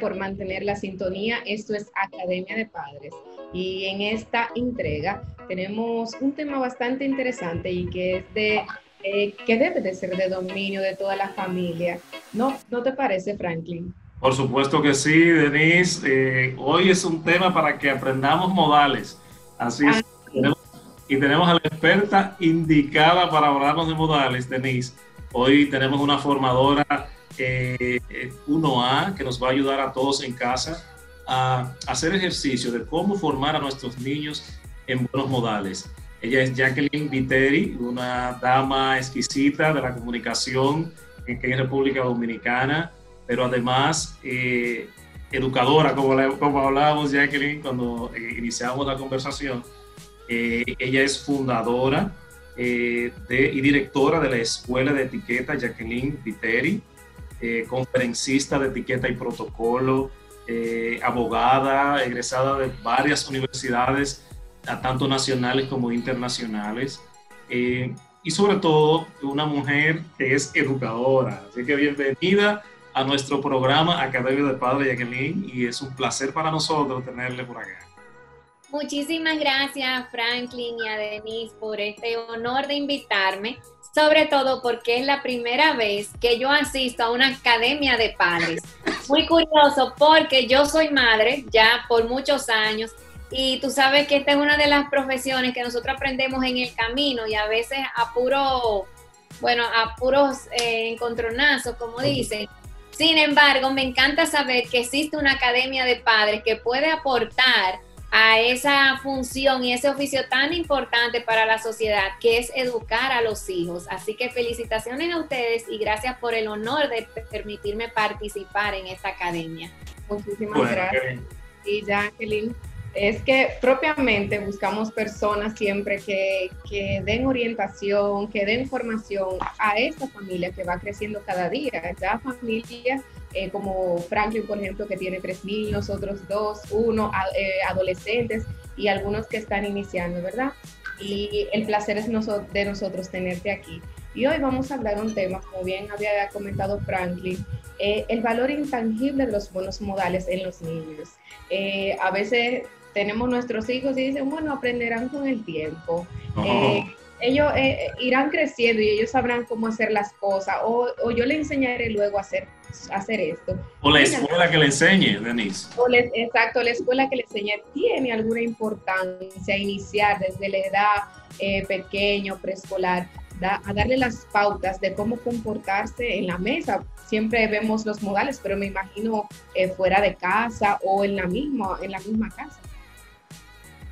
Por mantener la sintonía. Esto es Academia de Padres. Y en esta entrega tenemos un tema bastante interesante y que es de eh, que debe de ser de dominio de toda la familia. ¿No, ¿No te parece, Franklin? Por supuesto que sí, Denise. Eh, hoy es un tema para que aprendamos modales. Así es. Ah, y tenemos a la experta indicada para hablarnos de modales, Denise. Hoy tenemos una formadora eh, 1A que nos va a ayudar a todos en casa a hacer ejercicio de cómo formar a nuestros niños en buenos modales. Ella es Jacqueline Viteri, una dama exquisita de la comunicación en, en República Dominicana, pero además eh, educadora, como, como hablábamos Jacqueline cuando eh, iniciamos la conversación. Eh, ella es fundadora de, y directora de la Escuela de Etiqueta Jacqueline Viteri, eh, conferencista de etiqueta y protocolo, eh, abogada, egresada de varias universidades, tanto nacionales como internacionales, eh, y sobre todo una mujer que es educadora. Así que bienvenida a nuestro programa Academia de Padre Jacqueline y es un placer para nosotros tenerle por acá. Muchísimas gracias Franklin y a Denise por este honor de invitarme sobre todo porque es la primera vez que yo asisto a una academia de padres. Muy curioso porque yo soy madre ya por muchos años y tú sabes que esta es una de las profesiones que nosotros aprendemos en el camino y a veces a puro, bueno, a puros eh, encontronazos, como dicen. Sin embargo, me encanta saber que existe una academia de padres que puede aportar a esa función y ese oficio tan importante para la sociedad que es educar a los hijos. Así que felicitaciones a ustedes y gracias por el honor de permitirme participar en esta academia. Muchísimas gracias. Y Jacqueline, es que propiamente buscamos personas siempre que, que, den orientación, que den formación a esta familia que va creciendo cada día. Ya familia eh, como Franklin, por ejemplo, que tiene tres niños, otros dos, uno, eh, adolescentes y algunos que están iniciando, ¿verdad? Y el placer es de nosotros tenerte aquí. Y hoy vamos a hablar un tema, como bien había comentado Franklin, eh, el valor intangible de los buenos modales en los niños. a veces tenemos nuestros hijos y dicen, bueno, aprenderán con el tiempo ellos eh, irán creciendo y ellos sabrán cómo hacer las cosas, o, yo le enseñaré luego a hacer, hacer esto. O la escuela que le enseñe, Denise. exacto, la escuela que le enseñe tiene alguna importancia iniciar desde la edad eh, pequeño, preescolar, a darle las pautas de cómo comportarse en la mesa. Siempre vemos los modales, pero me imagino eh, fuera de casa o en la misma, en la misma casa.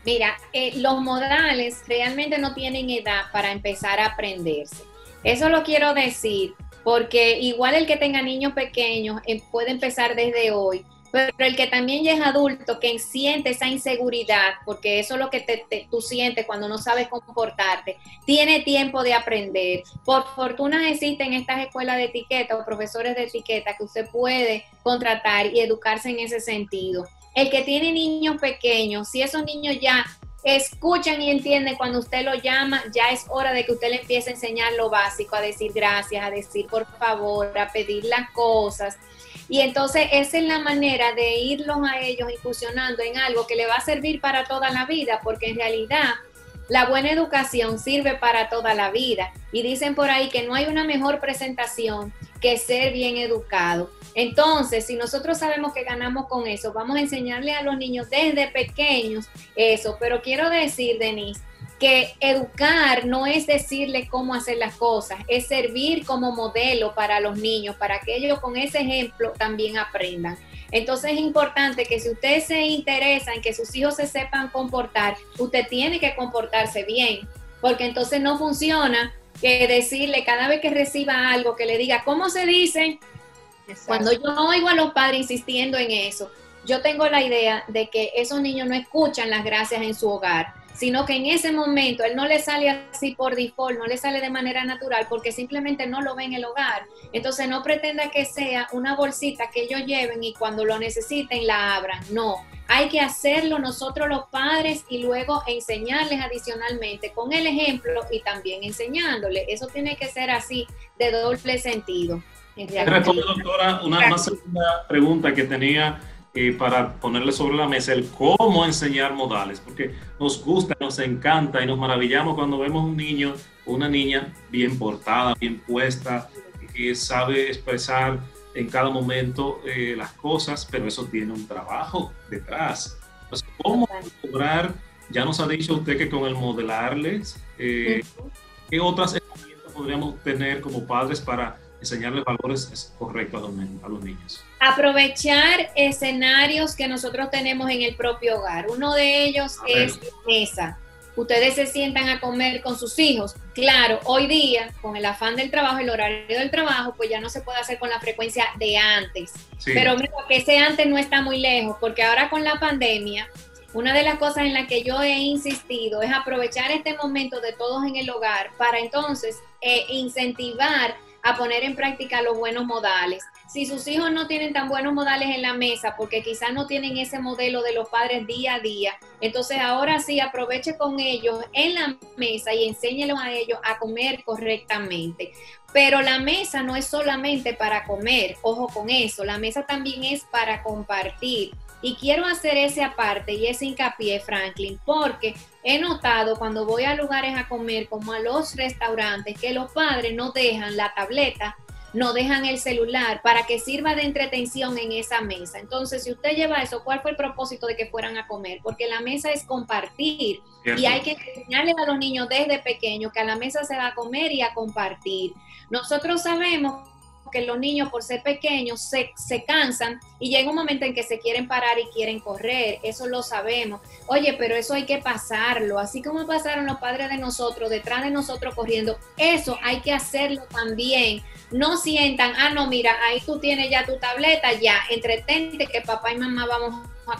Mira, eh, los modales realmente no tienen edad para empezar a aprenderse. Eso lo quiero decir porque igual el que tenga niños pequeños eh, puede empezar desde hoy, pero el que también ya es adulto, que siente esa inseguridad, porque eso es lo que te, tú sientes cuando no sabes comportarte, tiene tiempo de aprender. Por fortuna existen estas escuelas de etiqueta o profesores de etiqueta que usted puede contratar y educarse en ese sentido el que tiene niños pequeños, si esos niños ya escuchan y entienden cuando usted lo llama, ya es hora de que usted le empiece a enseñar lo básico, a decir gracias, a decir por favor, a pedir las cosas. Y entonces esa es la manera de irlos a ellos incursionando en algo que le va a servir para toda la vida, porque en realidad la buena educación sirve para toda la vida. Y dicen por ahí que no hay una mejor presentación que ser bien educado. Entonces, si nosotros sabemos que ganamos con eso, vamos a enseñarle a los niños desde pequeños eso. Pero quiero decir, Denise, que educar no es decirle cómo hacer las cosas, es servir como modelo para los niños, para que ellos con ese ejemplo también aprendan. Entonces es importante que si usted se interesa en que sus hijos se sepan comportar, usted tiene que comportarse bien, porque entonces no funciona que decirle cada vez que reciba algo que le diga, ¿cómo se dice? Cuando yo oigo a los padres insistiendo en eso, yo tengo la idea de que esos niños no escuchan las gracias en su hogar sino que en ese momento él no le sale así por default, no le sale de manera natural porque simplemente no lo ve en el hogar. Entonces no pretenda que sea una bolsita que ellos lleven y cuando lo necesiten la abran. No, hay que hacerlo nosotros los padres y luego enseñarles adicionalmente con el ejemplo y también enseñándoles. Eso tiene que ser así de doble sentido. Doctora, una más segunda pregunta que tenía para ponerle sobre la mesa el cómo enseñar modales, porque nos gusta, nos encanta y nos maravillamos cuando vemos un niño o una niña bien portada, bien puesta, que sabe expresar en cada momento eh, las cosas, pero eso tiene un trabajo detrás. Entonces, ¿cómo lograr? Ya nos ha dicho usted que con el modelarles, eh, ¿qué otras herramientas podríamos tener como padres para enseñarles valores correctos a los, niños. Aprovechar escenarios que nosotros tenemos en el propio hogar. Uno de ellos es la mesa. Ustedes se sientan a comer con sus hijos. Claro, hoy día, con el afán del trabajo, el horario del trabajo, pues ya no se puede hacer con la frecuencia de antes. Pero mira, que ese antes no está muy lejos, porque ahora con la pandemia, una de las cosas en las que yo he insistido es aprovechar este momento de todos en el hogar para entonces eh, incentivar a poner en práctica los buenos modales. Si sus hijos no tienen tan buenos modales en la mesa, porque quizás no tienen ese modelo de los padres día a día, entonces ahora sí aproveche con ellos en la mesa y enséñelos a ellos a comer correctamente. Pero la mesa no es solamente para comer, ojo con eso, la mesa también es para compartir. Y quiero hacer ese aparte y ese hincapié, Franklin, porque he notado cuando voy a lugares a comer, como a los restaurantes, que los padres no dejan la tableta, no dejan el celular para que sirva de entretención en esa mesa. Entonces, si usted lleva eso, ¿cuál fue el propósito de que fueran a comer? Porque la mesa es compartir y hay que enseñarle a los niños desde pequeños que a la mesa se va a comer y a compartir. Nosotros sabemos que los niños por ser pequeños se, se, cansan y llega un momento en que se quieren parar y quieren correr, eso lo sabemos. Oye, pero eso hay que pasarlo, así como pasaron los padres de nosotros, detrás de nosotros corriendo, eso hay que hacerlo también. No sientan, ah, no, mira, ahí tú tienes ya tu tableta, ya, entretente que papá y mamá vamos a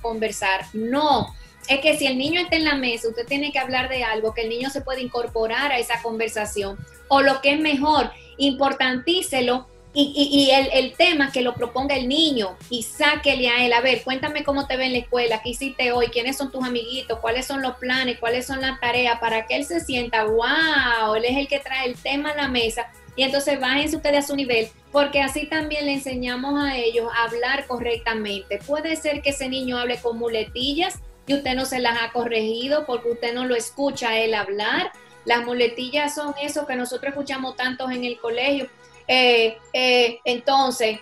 conversar. No, es que si el niño está en la mesa, usted tiene que hablar de algo que el niño se puede incorporar a esa conversación. O lo que es mejor, importantícelo y, el, el, tema que lo proponga el niño y sáquele a él, a ver, cuéntame cómo te ve en la escuela, qué hiciste hoy, quiénes son tus amiguitos, cuáles son los planes, cuáles son las tareas, para que él se sienta, wow, él es el que trae el tema a la mesa y entonces bájense ustedes a su nivel, porque así también le enseñamos a ellos a hablar correctamente. Puede ser que ese niño hable con muletillas y usted no se las ha corregido porque usted no lo escucha a él hablar las muletillas son eso que nosotros escuchamos tantos en el colegio. Eh, eh, entonces,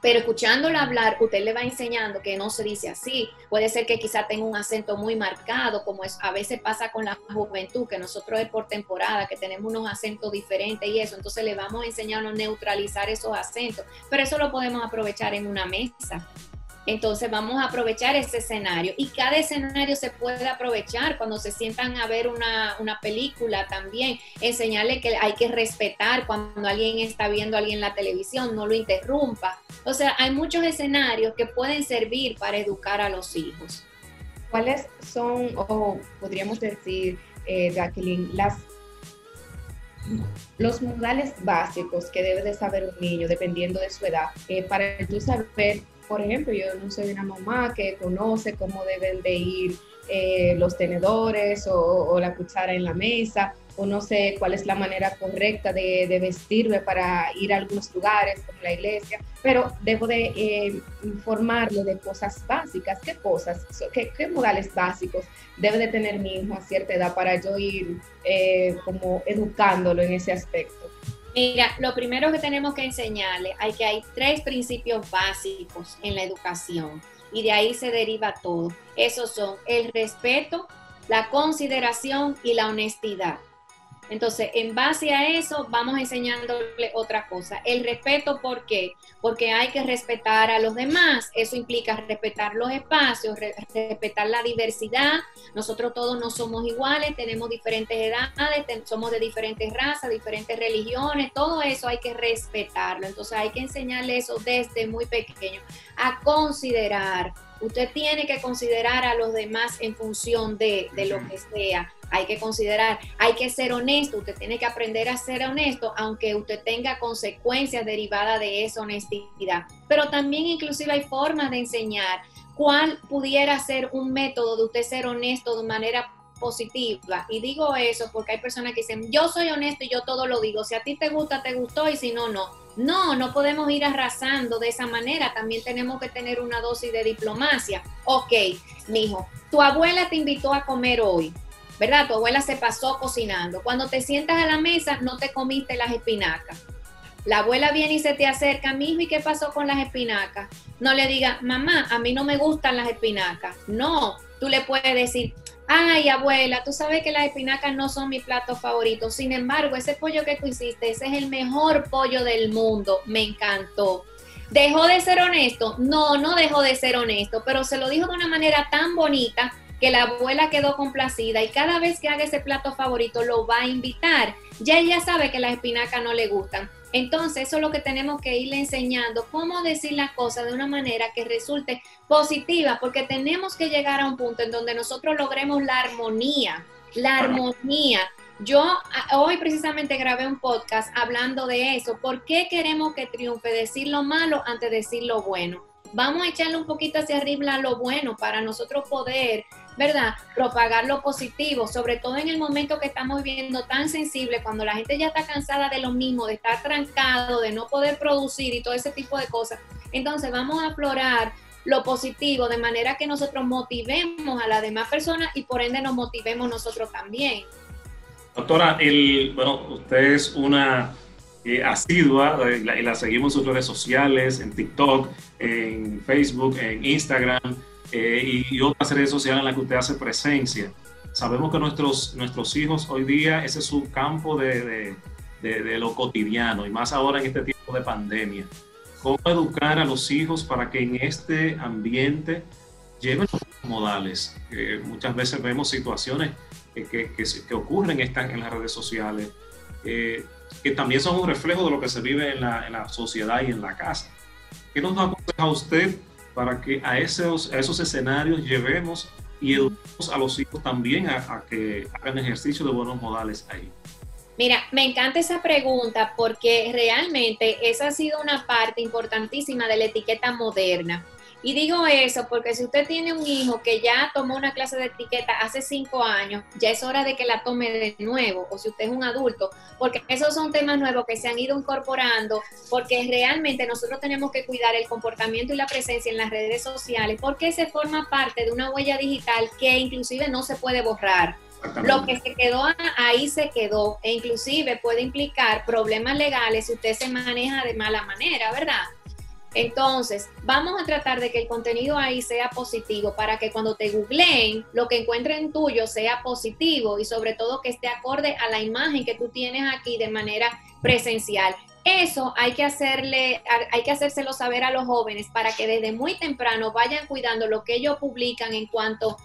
pero escuchándolo hablar, usted le va enseñando que no se dice así. Puede ser que quizá tenga un acento muy marcado, como es, a veces pasa con la juventud, que nosotros es por temporada, que tenemos unos acentos diferentes y eso. Entonces le vamos a a neutralizar esos acentos. Pero eso lo podemos aprovechar en una mesa. Entonces vamos a aprovechar ese escenario y cada escenario se puede aprovechar cuando se sientan a ver una, película también, enseñarle que hay que respetar cuando alguien está viendo a alguien en la televisión, no lo interrumpa. O sea, hay muchos escenarios que pueden servir para educar a los hijos. ¿Cuáles son, o podríamos decir, eh, Jacqueline, las los modales básicos que debe de saber un niño dependiendo de su edad, eh, para tú saber por ejemplo, yo no soy una mamá que conoce cómo deben de ir eh, los tenedores o, la cuchara en la mesa, o no sé cuál es la manera correcta de, vestirme para ir a algunos lugares como la iglesia, pero debo de eh, informarle de cosas básicas, qué cosas, qué, qué, modales básicos debe de tener mi hijo a cierta edad para yo ir eh, como educándolo en ese aspecto. Mira, lo primero que tenemos que enseñarle hay que hay tres principios básicos en la educación y de ahí se deriva todo. Esos son el respeto, la consideración y la honestidad. Entonces, en base a eso, vamos enseñándole otra cosa. El respeto, ¿por qué? Porque hay que respetar a los demás. Eso implica respetar los espacios, respetar la diversidad. Nosotros todos no somos iguales, tenemos diferentes edades, somos de diferentes razas, diferentes religiones. Todo eso hay que respetarlo. Entonces, hay que enseñarle eso desde muy pequeño, a considerar. Usted tiene que considerar a los demás en función de, de lo que sea. Hay que considerar, hay que ser honesto, usted tiene que aprender a ser honesto, aunque usted tenga consecuencias derivadas de esa honestidad. Pero también inclusive hay formas de enseñar cuál pudiera ser un método de usted ser honesto de manera positiva. Y digo eso porque hay personas que dicen, yo soy honesto y yo todo lo digo. Si a ti te gusta, te gustó y si no, no. No, no podemos ir arrasando de esa manera. También tenemos que tener una dosis de diplomacia. Ok, mijo, tu abuela te invitó a comer hoy. ¿verdad? Tu abuela se pasó cocinando. Cuando te sientas a la mesa, no te comiste las espinacas. La abuela viene y se te acerca, mijo, ¿y qué pasó con las espinacas? No le diga, mamá, a mí no me gustan las espinacas. No, tú le puedes decir, ay, abuela, tú sabes que las espinacas no son mi plato favorito. Sin embargo, ese pollo que tú hiciste, ese es el mejor pollo del mundo. Me encantó. ¿Dejó de ser honesto? No, no dejó de ser honesto, pero se lo dijo de una manera tan bonita que la abuela quedó complacida y cada vez que haga ese plato favorito lo va a invitar. Ya ella sabe que las espinacas no le gustan. Entonces, eso es lo que tenemos que irle enseñando, cómo decir las cosas de una manera que resulte positiva, porque tenemos que llegar a un punto en donde nosotros logremos la armonía, la armonía. Yo hoy precisamente grabé un podcast hablando de eso. ¿Por qué queremos que triunfe decir lo malo antes de decir lo bueno? Vamos a echarle un poquito hacia arriba lo bueno para nosotros poder ¿verdad? Propagar lo positivo, sobre todo en el momento que estamos viviendo tan sensible, cuando la gente ya está cansada de lo mismo, de estar trancado, de no poder producir y todo ese tipo de cosas. Entonces vamos a aflorar lo positivo de manera que nosotros motivemos a las demás personas y por ende nos motivemos nosotros también. Doctora, el, bueno, usted es una eh, asidua eh, y la seguimos en sus redes sociales, en TikTok, en Facebook, en Instagram. Eh, y, otras redes sociales en las que usted hace presencia. Sabemos que nuestros, nuestros hijos hoy día, ese es su campo de, de, de, lo cotidiano y más ahora en este tiempo de pandemia. ¿Cómo educar a los hijos para que en este ambiente lleven los modales? muchas veces vemos situaciones que, que, que, ocurren en, en las redes sociales, que también son un reflejo de lo que se vive en la, en la sociedad y en la casa. ¿Qué nos aconseja usted para que a esos, esos escenarios llevemos y eduquemos a los hijos también a, que hagan ejercicio de buenos modales ahí. Mira, me encanta esa pregunta porque realmente esa ha sido una parte importantísima de la etiqueta moderna. Y digo eso porque si usted tiene un hijo que ya tomó una clase de etiqueta hace cinco años, ya es hora de que la tome de nuevo, o si usted es un adulto, porque esos son temas nuevos que se han ido incorporando, porque realmente nosotros tenemos que cuidar el comportamiento y la presencia en las redes sociales, porque se forma parte de una huella digital que inclusive no se puede borrar. Lo que se quedó ahí se quedó e inclusive puede implicar problemas legales si usted se maneja de mala manera, ¿verdad? Entonces, vamos a tratar de que el contenido ahí sea positivo para que cuando te googleen, lo que encuentren tuyo sea positivo y sobre todo que esté acorde a la imagen que tú tienes aquí de manera presencial. Eso hay que hacerle, hay que hacérselo saber a los jóvenes para que desde muy temprano vayan cuidando lo que ellos publican en cuanto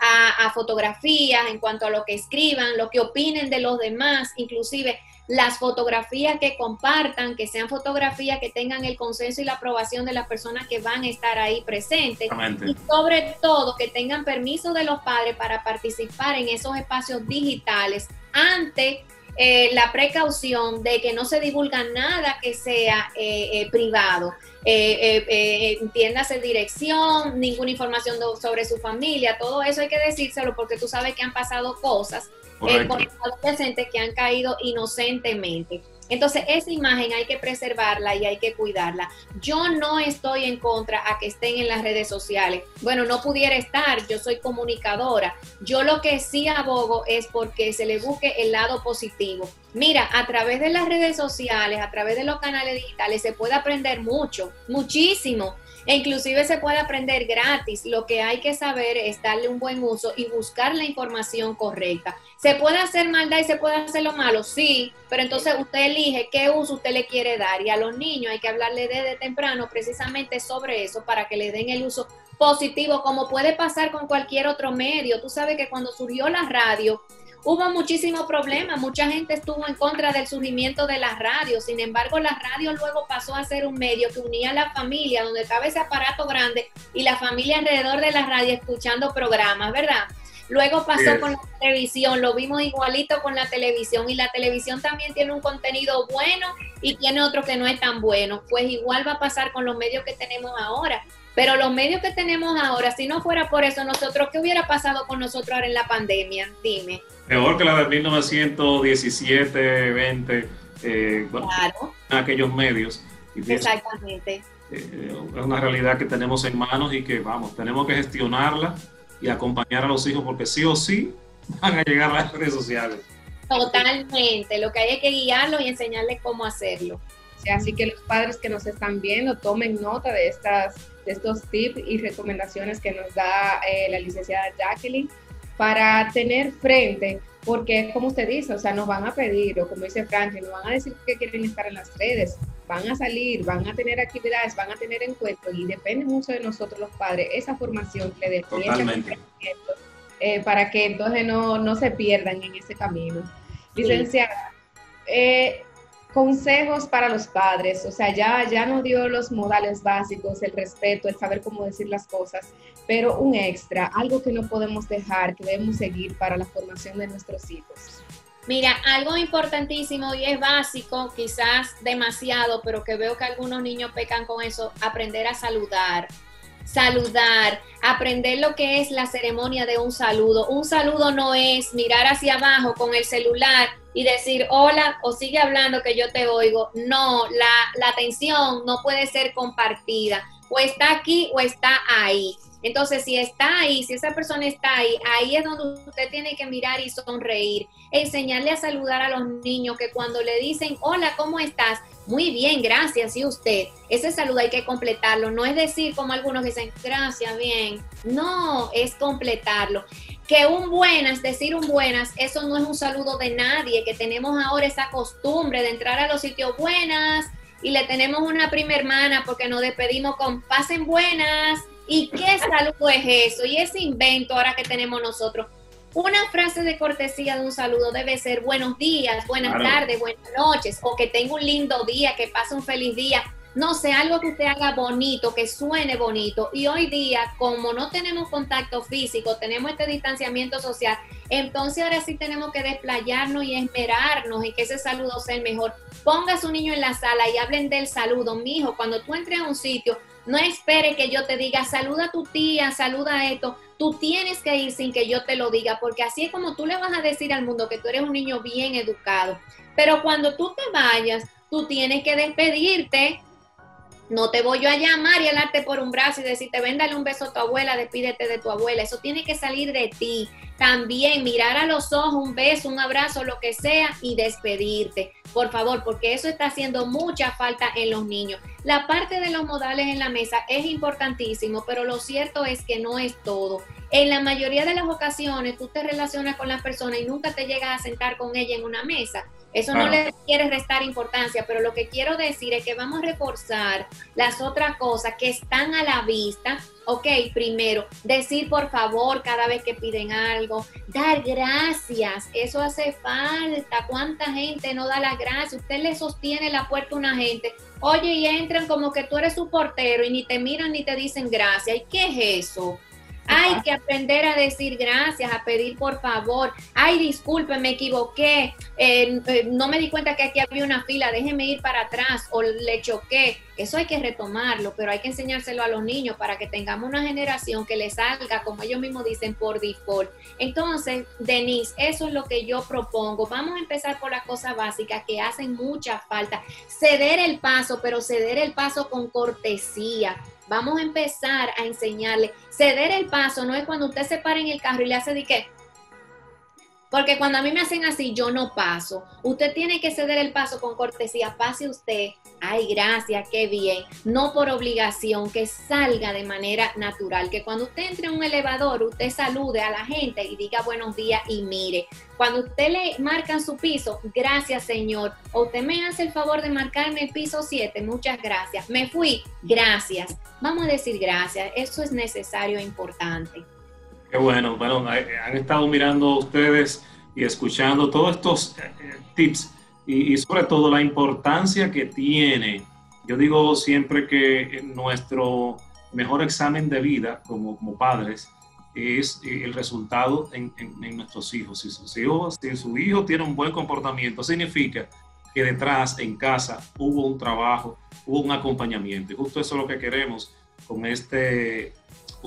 a, a fotografías, en cuanto a lo que escriban, lo que opinen de los demás, inclusive las fotografías que compartan, que sean fotografías que tengan el consenso y la aprobación de las personas que van a estar ahí presentes. Y sobre todo que tengan permiso de los padres para participar en esos espacios digitales ante eh, la precaución de que no se divulga nada que sea eh, eh, privado. entiéndase dirección, ninguna información sobre su familia, todo eso hay que decírselo porque tú sabes que han pasado cosas con adolescentes que han caído inocentemente. Entonces, esa imagen hay que preservarla y hay que cuidarla. Yo no estoy en contra a que estén en las redes sociales. Bueno, no pudiera estar, yo soy comunicadora. Yo lo que sí abogo es porque se le busque el lado positivo. Mira, a través de las redes sociales, a través de los canales digitales, se puede aprender mucho, muchísimo. E inclusive se puede aprender gratis. Lo que hay que saber es darle un buen uso y buscar la información correcta. ¿Se puede hacer maldad y se puede hacer lo malo? Sí, pero entonces usted elige qué uso usted le quiere dar. Y a los niños hay que hablarle desde temprano precisamente sobre eso para que le den el uso positivo, como puede pasar con cualquier otro medio. Tú sabes que cuando surgió la radio, hubo muchísimos problemas, mucha gente estuvo en contra del surgimiento de las radios, sin embargo la radio luego pasó a ser un medio que unía a la familia, donde estaba ese aparato grande y la familia alrededor de la radio escuchando programas, ¿verdad? Luego pasó con la televisión, lo vimos igualito con la televisión y la televisión también tiene un contenido bueno y tiene otro que no es tan bueno. Pues igual va a pasar con los medios que tenemos ahora. Pero los medios que tenemos ahora, si no fuera por eso, nosotros, ¿qué hubiera pasado con nosotros ahora en la pandemia? Dime. Mejor que la de 1917, 20, eh, claro. aquellos medios. Exactamente. Eh, es una realidad que tenemos en manos y que, vamos, tenemos que gestionarla y acompañar a los hijos porque sí o sí van a llegar a las redes sociales. Totalmente, lo que hay es que guiarlos y enseñarles cómo hacerlo. Así que los padres que nos están viendo tomen nota de, estas, de estos tips y recomendaciones que nos da eh, la licenciada Jacqueline para tener frente, porque como usted dice, o sea, nos van a pedir, o como dice Franklin, nos van a decir que quieren estar en las redes, van a salir, van a tener actividades, van a tener encuentros y depende mucho de nosotros los padres esa formación que le den eh, para que entonces no, no, se pierdan en ese camino. Licenciada, eh, consejos para los padres, o sea, ya, ya nos dio los modales básicos, el respeto, el saber cómo decir las cosas, pero un extra, algo que no podemos dejar, que debemos seguir para la formación de nuestros hijos. Mira, algo importantísimo y es básico, quizás demasiado, pero que veo que algunos niños pecan con eso, aprender a saludar. Saludar, aprender lo que es la ceremonia de un saludo. Un saludo no es mirar hacia abajo con el celular y decir hola o sigue hablando que yo te oigo. No, la, la atención no puede ser compartida. O está aquí o está ahí. Entonces, si está ahí, si esa persona está ahí, ahí es donde usted tiene que mirar y sonreír, enseñarle a saludar a los niños que cuando le dicen, hola, ¿cómo estás? Muy bien, gracias, y usted. Ese saludo hay que completarlo, no es decir como algunos dicen, gracias, bien. No, es completarlo. Que un buenas, decir un buenas, eso no es un saludo de nadie, que tenemos ahora esa costumbre de entrar a los sitios buenas y le tenemos una prima hermana porque nos despedimos con pasen buenas ¿Y qué saludo es eso? Y ese invento ahora que tenemos nosotros. Una frase de cortesía de un saludo debe ser buenos días, buenas tardes, buenas noches, o que tenga un lindo día, que pase un feliz día. No sé, algo que usted haga bonito, que suene bonito. Y hoy día, como no tenemos contacto físico, tenemos este distanciamiento social, entonces ahora sí tenemos que desplayarnos y esmerarnos en que ese saludo sea el mejor. Ponga a su niño en la sala y hablen del saludo. Mi hijo, cuando tú entres a un sitio, no espere que yo te diga, saluda a tu tía, saluda a esto. Tú tienes que ir sin que yo te lo diga, porque así es como tú le vas a decir al mundo que tú eres un niño bien educado. Pero cuando tú te vayas, tú tienes que despedirte. No te voy yo a llamar y alarte por un brazo y decirte, ven, dale un beso a tu abuela, despídete de tu abuela. Eso tiene que salir de ti. También mirar a los ojos, un beso, un abrazo, lo que sea, y despedirte por favor, porque eso está haciendo mucha falta en los niños. La parte de los modales en la mesa es importantísimo, pero lo cierto es que no es todo. En la mayoría de las ocasiones tú te relacionas con la persona y nunca te llegas a sentar con ella en una mesa. Eso no le quiere restar importancia, pero lo que quiero decir es que vamos a reforzar las otras cosas que están a la vista. Ok, primero, decir por favor cada vez que piden algo, dar gracias, eso hace falta. ¿Cuánta gente no da las gracias? Usted le sostiene la puerta a una gente, oye, y entran como que tú eres su portero y ni te miran ni te dicen gracias. ¿Y qué es eso? Hay que aprender a decir gracias, a pedir por favor. Ay, disculpe, me equivoqué. Eh, eh, no me di cuenta que aquí había una fila, déjeme ir para atrás o le choqué. Eso hay que retomarlo, pero hay que enseñárselo a los niños para que tengamos una generación que les salga, como ellos mismos dicen, por default. Entonces, Denise, eso es lo que yo propongo. Vamos a empezar por las cosas básicas que hacen mucha falta. Ceder el paso, pero ceder el paso con cortesía Vamos a empezar a enseñarle. Ceder el paso no es cuando usted se para en el carro y le hace de qué. Porque cuando a mí me hacen así, yo no paso. Usted tiene que ceder el paso con cortesía. Pase usted. Ay, gracias, qué bien. No por obligación, que salga de manera natural. Que cuando usted entre en un elevador, usted salude a la gente y diga buenos días y mire. Cuando usted le marca su piso, gracias señor. O usted me hace el favor de marcarme el piso 7, muchas gracias. Me fui, gracias. Vamos a decir gracias. Eso es necesario e importante. Qué bueno, bueno, han estado mirando ustedes y escuchando todos estos eh, tips y, sobre todo la importancia que tiene. Yo digo siempre que nuestro mejor examen de vida como, como padres es eh, el resultado en, en, nuestros hijos. Si, sus hijos. si su hijo tiene un buen comportamiento, significa que detrás, en casa, hubo un trabajo, hubo un acompañamiento. Y justo eso es lo que queremos con este,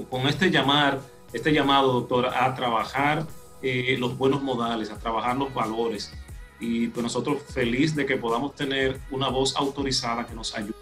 con este llamar, este llamado, doctora, a trabajar eh, los buenos modales, a trabajar los valores. Y pues nosotros feliz de que podamos tener una voz autorizada que nos ayude.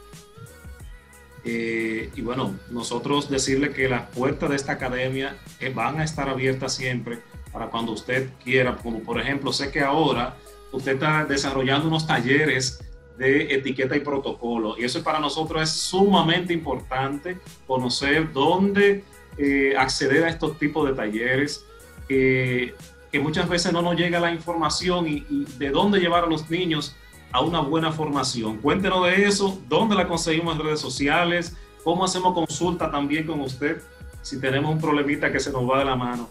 Eh, y bueno, nosotros decirle que las puertas de esta academia eh, van a estar abiertas siempre para cuando usted quiera, como por ejemplo, sé que ahora usted está desarrollando unos talleres de etiqueta y protocolo. Y eso para nosotros es sumamente importante, conocer dónde eh, acceder a estos tipos de talleres, que muchas veces no nos llega la información y, de dónde llevar a los niños a una buena formación. Cuéntenos de eso, dónde la conseguimos en redes sociales, cómo hacemos consulta también con usted si tenemos un problemita que se nos va de la mano.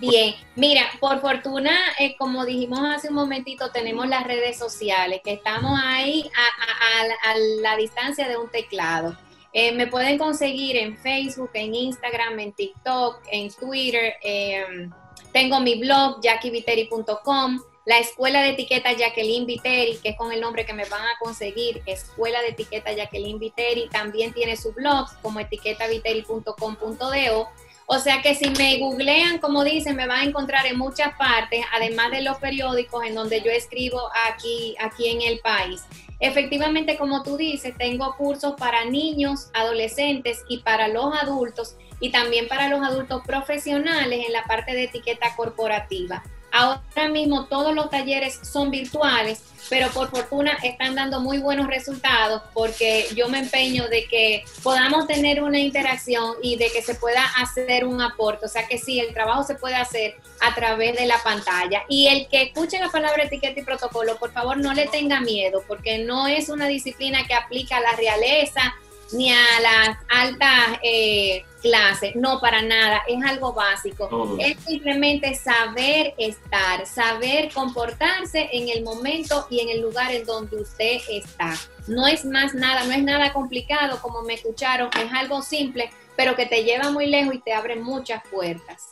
Bien, mira, por fortuna, eh, como dijimos hace un momentito, tenemos las redes sociales, que estamos ahí a, la distancia de un teclado. Eh, me pueden conseguir en Facebook, en Instagram, en TikTok, en Twitter. Em, tengo mi blog, jackieviteri.com. La escuela de etiqueta Jacqueline Viteri, que es con el nombre que me van a conseguir, escuela de etiqueta Jacqueline Viteri, también tiene su blog como etiquetaviteri.com.do o sea que si me googlean, como dicen, me van a encontrar en muchas partes, además de los periódicos en donde yo escribo aquí, aquí en el país. Efectivamente, como tú dices, tengo cursos para niños, adolescentes y para los adultos y también para los adultos profesionales en la parte de etiqueta corporativa. Ahora mismo todos los talleres son virtuales, pero por fortuna están dando muy buenos resultados porque yo me empeño de que podamos tener una interacción y de que se pueda hacer un aporte. O sea que sí, el trabajo se puede hacer a través de la pantalla. Y el que escuche la palabra etiqueta y protocolo, por favor no le tenga miedo porque no es una disciplina que aplica la realeza ni a las altas eh, clases, no para nada, es algo básico. Es simplemente saber estar, saber comportarse en el momento y en el lugar en donde usted está. No es más nada, no es nada complicado como me escucharon, es algo simple, pero que te lleva muy lejos y te abre muchas puertas.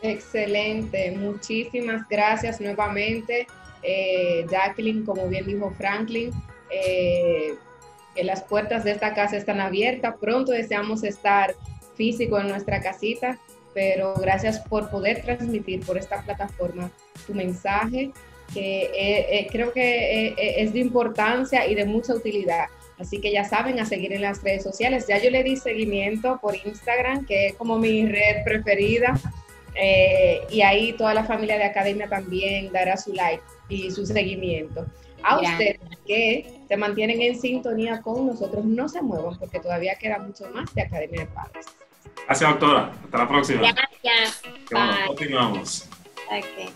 Excelente, muchísimas gracias nuevamente, eh, Jacqueline, como bien dijo Franklin. Eh, las puertas de esta casa están abiertas. Pronto deseamos estar físico en nuestra casita, pero gracias por poder transmitir por esta plataforma tu mensaje, que eh, eh, creo que eh, es de importancia y de mucha utilidad. Así que ya saben, a seguir en las redes sociales. Ya yo le di seguimiento por Instagram, que es como mi red preferida. y ahí toda la familia de Academia también dará su like y su seguimiento. A ustedes que se mantienen en sintonía con nosotros, no se muevan porque todavía queda mucho más de Academia de Padres. Gracias, doctora. Hasta la próxima. Gracias. Continuamos. Okay.